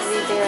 should we do?